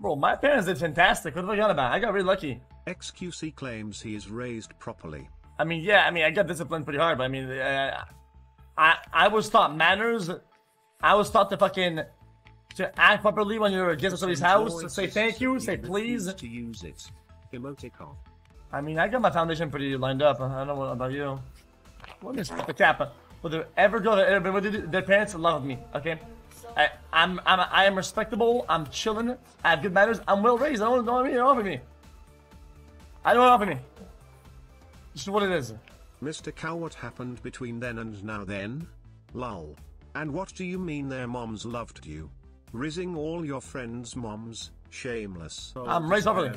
Bro, my parents did fantastic. What are you on about? I got really lucky. XQC claims he is raised properly. I mean, yeah, I mean, I got disciplined pretty hard, but I mean, uh, I I was taught manners. I was taught to fucking to act properly when you're a guest at somebody's house. To say thank you, say please. To use it. Emoticon. I mean, I got my foundation pretty lined up. I don't know what about you. What is the cap. Will there ever go to everybody? Their parents love me. Okay, I, I'm I'm I am respectable. I'm chilling. I have good manners. I'm well raised. I don't know what offer me. I don't offer me. This is what it is. Mr. Cow, what happened between then and now then? Lol. And what do you mean their moms loved you? Rizzing all your friends' moms, shameless. I'm raised properly.